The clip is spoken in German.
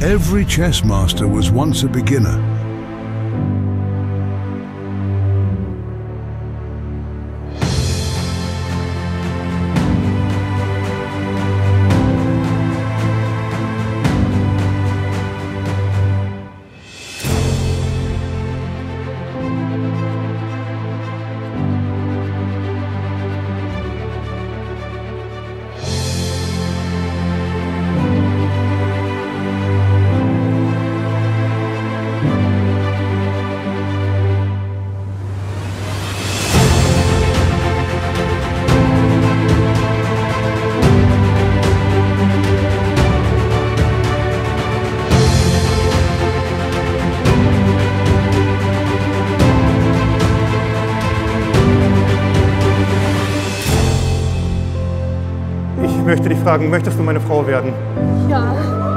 Every chess master was once a beginner. Möchte dich fragen, möchtest du meine Frau werden? Ja.